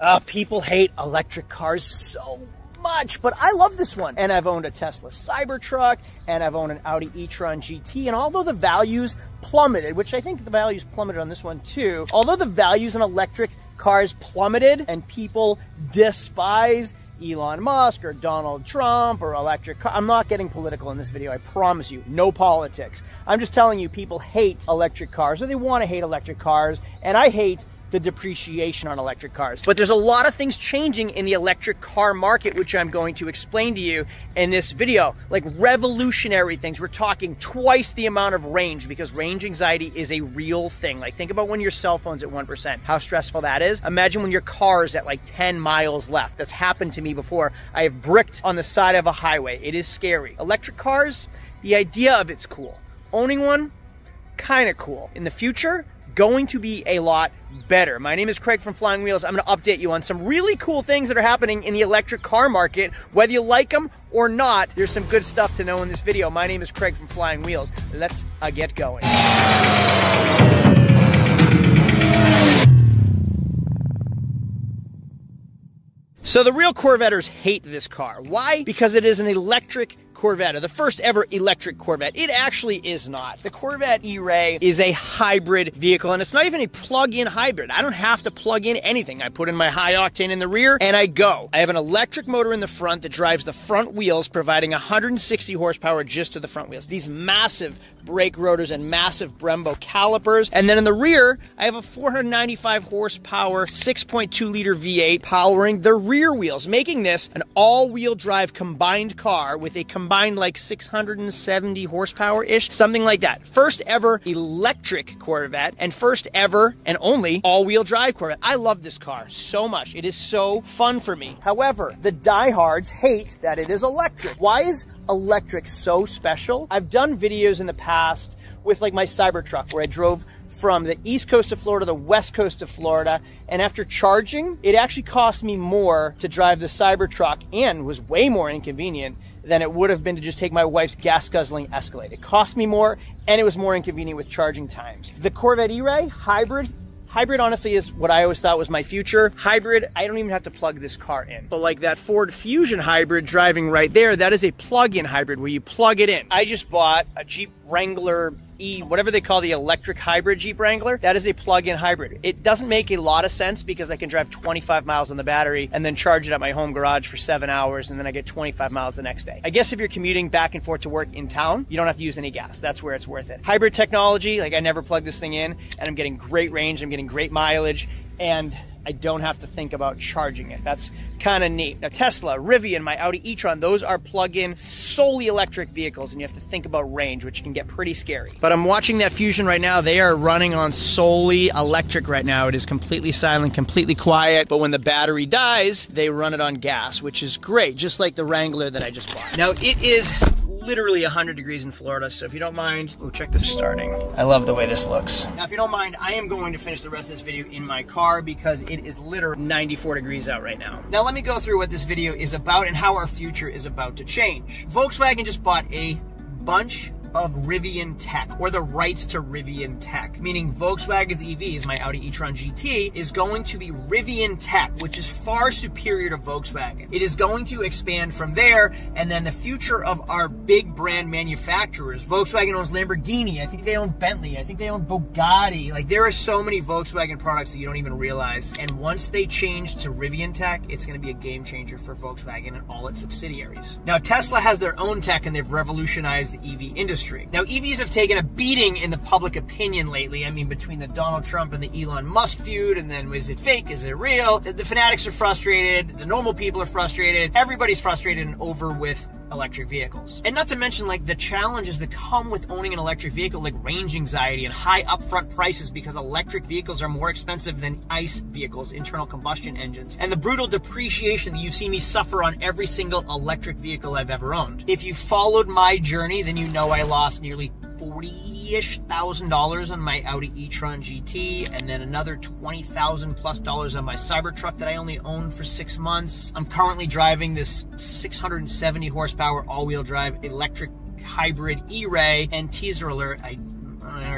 Uh, people hate electric cars so much, but I love this one. And I've owned a Tesla Cybertruck, and I've owned an Audi e-tron GT, and although the values plummeted, which I think the values plummeted on this one too, although the values in electric cars plummeted and people despise Elon Musk or Donald Trump or electric car. I'm not getting political in this video, I promise you. No politics. I'm just telling you people hate electric cars or they want to hate electric cars and I hate the depreciation on electric cars. But there's a lot of things changing in the electric car market, which I'm going to explain to you in this video. Like revolutionary things. We're talking twice the amount of range because range anxiety is a real thing. Like think about when your cell phone's at 1%, how stressful that is. Imagine when your car's at like 10 miles left. That's happened to me before. I have bricked on the side of a highway. It is scary. Electric cars, the idea of it's cool. Owning one, kind of cool. In the future, going to be a lot better. My name is Craig from Flying Wheels. I'm going to update you on some really cool things that are happening in the electric car market. Whether you like them or not, there's some good stuff to know in this video. My name is Craig from Flying Wheels. Let's uh, get going. So the real Corvetters hate this car. Why? Because it is an electric Corvette, the first ever electric Corvette. It actually is not. The Corvette E-Ray is a hybrid vehicle, and it's not even a plug-in hybrid. I don't have to plug in anything. I put in my high octane in the rear, and I go. I have an electric motor in the front that drives the front wheels, providing 160 horsepower just to the front wheels. These massive brake rotors and massive Brembo calipers. And then in the rear, I have a 495 horsepower, 6.2 liter V8 powering the rear wheels, making this an all-wheel drive combined car with a combined combined like 670 horsepower ish, something like that. First ever electric Corvette and first ever and only all wheel drive Corvette. I love this car so much. It is so fun for me. However, the diehards hate that it is electric. Why is electric so special? I've done videos in the past with like my Cybertruck where I drove from the east coast of Florida to the west coast of Florida. And after charging, it actually cost me more to drive the Cybertruck and was way more inconvenient than it would have been to just take my wife's gas guzzling Escalade. It cost me more and it was more inconvenient with charging times. The Corvette E-Ray hybrid Hybrid honestly is what I always thought was my future. Hybrid, I don't even have to plug this car in. But like that Ford Fusion hybrid driving right there, that is a plug-in hybrid where you plug it in. I just bought a Jeep Wrangler E, whatever they call the electric hybrid Jeep Wrangler, that is a plug-in hybrid. It doesn't make a lot of sense because I can drive 25 miles on the battery and then charge it at my home garage for seven hours and then I get 25 miles the next day. I guess if you're commuting back and forth to work in town, you don't have to use any gas. That's where it's worth it. Hybrid technology, like I never plug this thing in and I'm getting great range, I'm getting great mileage and I don't have to think about charging it. That's kind of neat. Now Tesla, Rivian, my Audi e-tron, those are plug-in solely electric vehicles and you have to think about range, which can get pretty scary. But I'm watching that Fusion right now. They are running on solely electric right now. It is completely silent, completely quiet. But when the battery dies, they run it on gas, which is great, just like the Wrangler that I just bought. Now it is literally 100 degrees in Florida, so if you don't mind, oh, check this starting. I love the way this looks. Now, if you don't mind, I am going to finish the rest of this video in my car because it is literally 94 degrees out right now. Now, let me go through what this video is about and how our future is about to change. Volkswagen just bought a bunch of Rivian Tech or the rights to Rivian Tech, meaning Volkswagen's EVs, my Audi e-tron GT, is going to be Rivian Tech, which is far superior to Volkswagen. It is going to expand from there, and then the future of our big brand manufacturers. Volkswagen owns Lamborghini. I think they own Bentley. I think they own Bugatti. Like there are so many Volkswagen products that you don't even realize. And once they change to Rivian Tech, it's going to be a game changer for Volkswagen and all its subsidiaries. Now Tesla has their own tech and they've revolutionized the EV industry. Now, EVs have taken a beating in the public opinion lately. I mean, between the Donald Trump and the Elon Musk feud, and then is it fake? Is it real? The fanatics are frustrated. The normal people are frustrated. Everybody's frustrated and over with electric vehicles. And not to mention like the challenges that come with owning an electric vehicle like range anxiety and high upfront prices because electric vehicles are more expensive than ICE vehicles, internal combustion engines, and the brutal depreciation that you've seen me suffer on every single electric vehicle I've ever owned. If you followed my journey, then you know I lost nearly 40-ish thousand dollars on my Audi e-tron GT and then another 20,000 plus dollars on my Cybertruck that I only owned for six months. I'm currently driving this 670 horsepower all-wheel drive electric hybrid E-Ray and teaser alert, I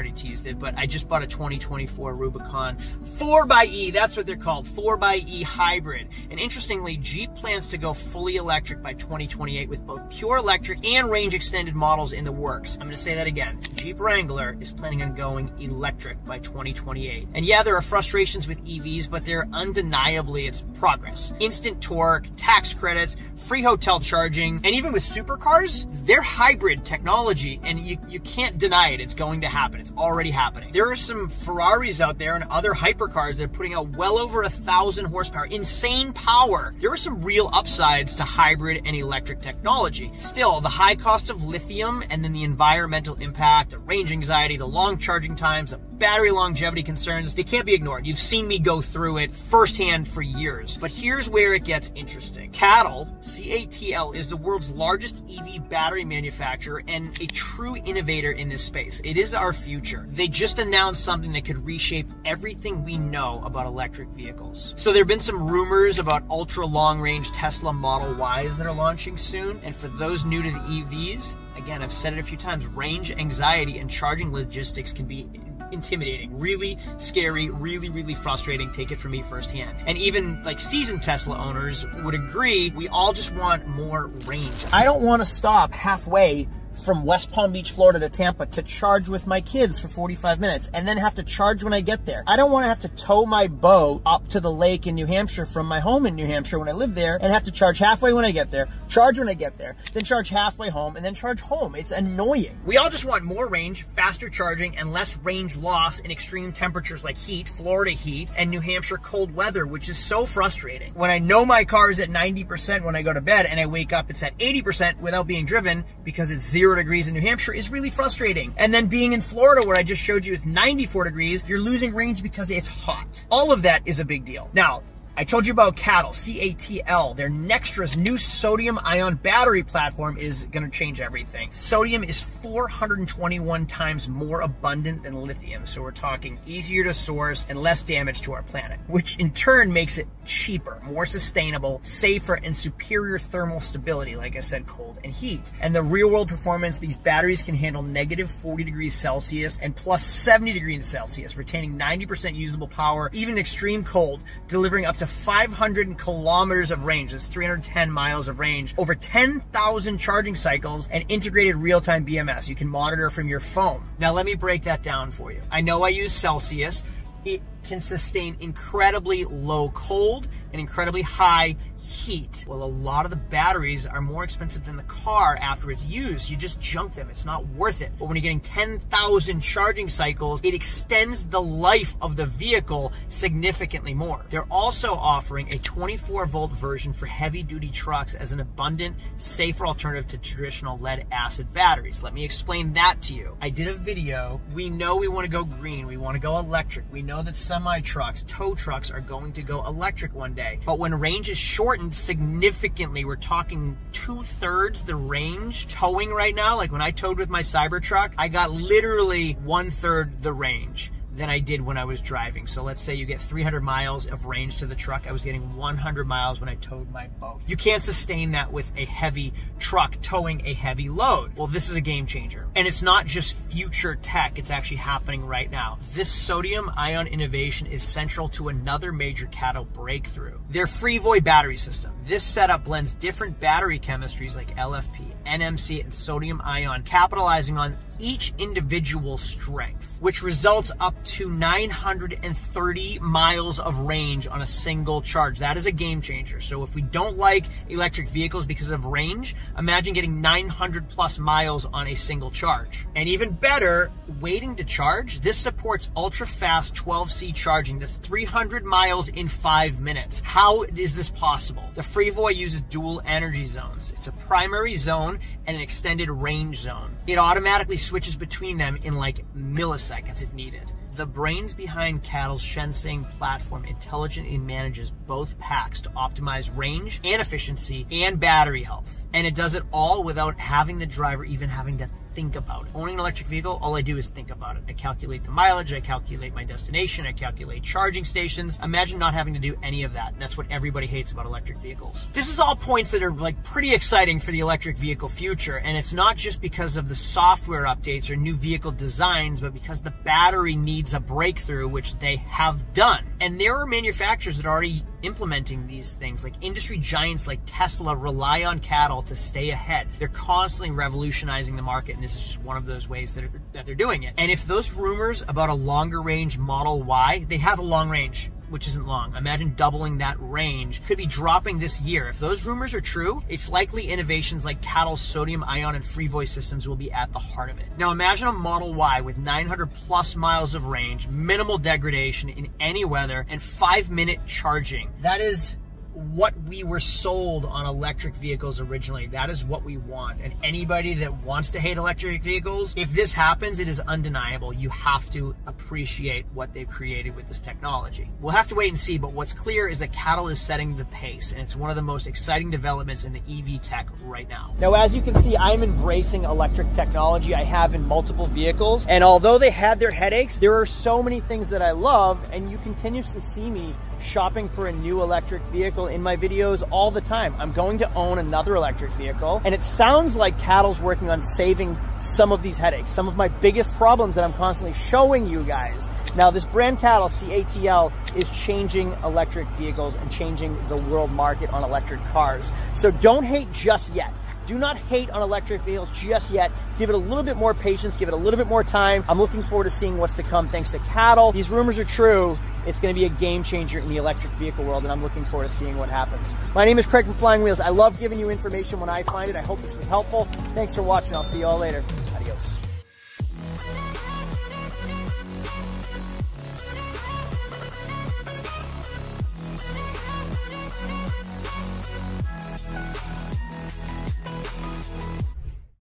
already teased it, but I just bought a 2024 Rubicon 4xE. That's what they're called, 4xE hybrid. And interestingly, Jeep plans to go fully electric by 2028 with both pure electric and range extended models in the works. I'm going to say that again. Jeep Wrangler is planning on going electric by 2028. And yeah, there are frustrations with EVs, but they're undeniably its progress. Instant torque, tax credits, free hotel charging, and even with supercars, they're hybrid technology and you, you can't deny it. It's going to happen. It's already happening. There are some Ferraris out there and other hypercars that are putting out well over a thousand horsepower, insane power. There are some real upsides to hybrid and electric technology. Still, the high cost of lithium and then the environmental impact, the range anxiety, the long charging times, the battery longevity concerns, they can't be ignored. You've seen me go through it firsthand for years. But here's where it gets interesting. CATL, C-A-T-L, is the world's largest EV battery manufacturer and a true innovator in this space. It is our future. They just announced something that could reshape everything we know about electric vehicles. So there have been some rumors about ultra long range Tesla Model Ys that are launching soon. And for those new to the EVs, again, I've said it a few times, range anxiety and charging logistics can be intimidating, really scary, really, really frustrating. Take it from me firsthand. And even like seasoned Tesla owners would agree, we all just want more range. I don't want to stop halfway from West Palm Beach, Florida to Tampa to charge with my kids for 45 minutes and then have to charge when I get there. I don't want to have to tow my boat up to the lake in New Hampshire from my home in New Hampshire when I live there and have to charge halfway when I get there, charge when I get there, then charge halfway home and then charge home. It's annoying. We all just want more range, faster charging, and less range loss in extreme temperatures like heat, Florida heat, and New Hampshire cold weather, which is so frustrating. When I know my car is at 90% when I go to bed and I wake up, it's at 80% without being driven because it's zero degrees in New Hampshire is really frustrating. And then being in Florida where I just showed you it's 94 degrees, you're losing range because it's hot. All of that is a big deal. Now, I told you about CATL, C-A-T-L. Their Naxtra's new sodium ion battery platform is going to change everything. Sodium is 421 times more abundant than lithium, so we're talking easier to source and less damage to our planet, which in turn makes it cheaper, more sustainable, safer, and superior thermal stability, like I said, cold and heat. And the real world performance, these batteries can handle negative 40 degrees Celsius and plus 70 degrees Celsius, retaining 90% usable power, even extreme cold, delivering up to 500 kilometers of range. That's 310 miles of range, over 10,000 charging cycles, and integrated real-time BMS. You can monitor from your phone. Now let me break that down for you. I know I use Celsius. It can sustain incredibly low cold and incredibly high heat. Well, a lot of the batteries are more expensive than the car after it's used. You just junk them. It's not worth it. But when you're getting 10,000 charging cycles, it extends the life of the vehicle significantly more. They're also offering a 24 volt version for heavy duty trucks as an abundant, safer alternative to traditional lead acid batteries. Let me explain that to you. I did a video. We know we want to go green. We want to go electric. We know that semi trucks, tow trucks are going to go electric one day. But when range is shortened significantly, we're talking two thirds the range towing right now. Like when I towed with my Cybertruck, I got literally one third the range than I did when I was driving. So let's say you get 300 miles of range to the truck. I was getting 100 miles when I towed my boat. You can't sustain that with a heavy truck towing a heavy load. Well, this is a game changer. And it's not just future tech, it's actually happening right now. This sodium ion innovation is central to another major CATL breakthrough. Their FreeVoy battery system. This setup blends different battery chemistries like LFP, NMC, and sodium ion, capitalizing on each individual strength, which results up to 930 miles of range on a single charge. That is a game changer. So if we don't like electric vehicles because of range, imagine getting 900 plus miles on a single charge. And even better, waiting to charge, this supports ultra fast 12C charging. That's 300 miles in five minutes. How is this possible? The FreeVoy uses dual energy zones. It's a primary zone and an extended range zone. It automatically switches between them in like milliseconds if needed. The brains behind CATL's Shenxing platform intelligently manages both packs to optimize range and efficiency and battery health. And it does it all without having the driver even having to think about it. Owning an electric vehicle, all I do is think about it. I calculate the mileage, I calculate my destination, I calculate charging stations. Imagine not having to do any of that. That's what everybody hates about electric vehicles. This is all points that are like pretty exciting for the electric vehicle future. And it's not just because of the software updates or new vehicle designs, but because the battery needs a breakthrough, which they have done. And there are manufacturers that already implementing these things. Like industry giants like Tesla rely on CATL to stay ahead. They're constantly revolutionizing the market, and this is just one of those ways that, are, that they're doing it. And if those rumors about a longer range Model Y, they have a long range which isn't long. Imagine doubling that range. Could be dropping this year. If those rumors are true, it's likely innovations like CATL's sodium ion and Freevoy's systems will be at the heart of it. Now imagine a Model Y with 900 plus miles of range, minimal degradation in any weather, and five minute charging. That is what we were sold on electric vehicles originally. That is what we want. And anybody that wants to hate electric vehicles, if this happens, it is undeniable. You have to appreciate what they've created with this technology. We'll have to wait and see, but what's clear is that CATL is setting the pace, and it's one of the most exciting developments in the EV tech right now. Now, as you can see, I'm embracing electric technology. I have in multiple vehicles, and although they had their headaches, there are so many things that I love, and you continuously see me shopping for a new electric vehicle in my videos all the time. I'm going to own another electric vehicle, and it sounds like CATL's working on saving some of these headaches, some of my biggest problems that I'm constantly showing you guys. Now, this brand Cattle, CATL, is changing electric vehicles and changing the world market on electric cars. So don't hate just yet. Do not hate on electric vehicles just yet. Give it a little bit more patience, give it a little bit more time. I'm looking forward to seeing what's to come thanks to CATL. These rumors are true. It's going to be a game changer in the electric vehicle world, and I'm looking forward to seeing what happens. My name is Craig from Flying Wheels. I love giving you information when I find it. I hope this was helpful. Thanks for watching. I'll see you all later.